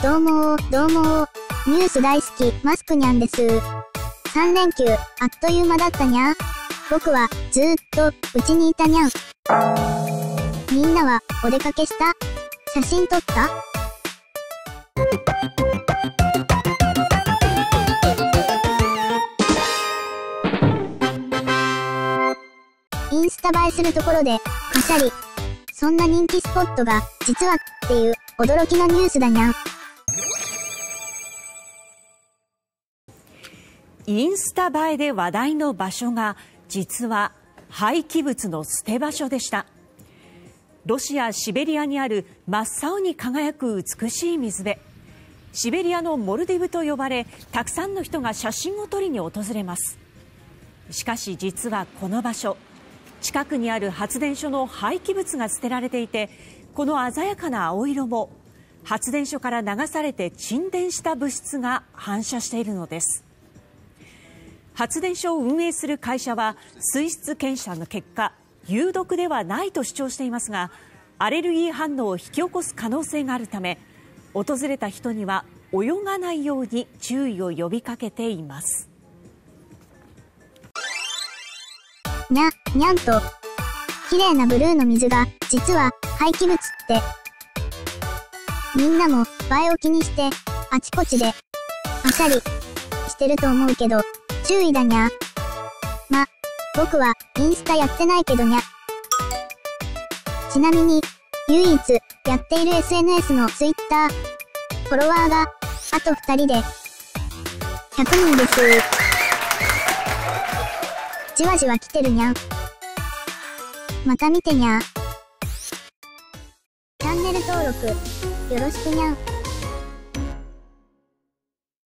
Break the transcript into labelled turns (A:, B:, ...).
A: どうもー、どうもー。ニュース大好き、マスクにゃんです。3連休、あっという間だったにゃ僕は、ずーっと、うちにいたにゃん。みんなは、お出かけした？写真撮った？インスタ映えするところで、カシャリ。そんな人気スポットが、実は、っていう、驚きのニュースだにゃん。
B: インスタ映えで話題の場所が実は廃棄物の捨て場所でした。ロシア・シベリアにある真っ青に輝く美しい水辺。シベリアのモルディブと呼ばれたくさんの人が写真を撮りに訪れます。しかし実はこの場所近くにある発電所の廃棄物が捨てられていてこの鮮やかな青色も発電所から流されて沈殿した物質が反射しているのです。発電所を運営する会社は水質検査の結果有毒ではないと主張していますがアレルギー反応を引き起こす可能性があるため訪れた人には泳がないように注意を呼びかけています。
A: にゃにゃんと綺麗なブルーの水が実は廃棄物って。みんなも映えを気にしてあちこちであしゃりしてると思うけど注意だにゃ。ま、僕はインスタやってないけどにゃ。ちなみに、唯一やっている SNS の Twitter、フォロワーがあと2人で100人です。じわじわ来てるにゃん。また見てにゃ。チャンネル登録よろしくにゃん。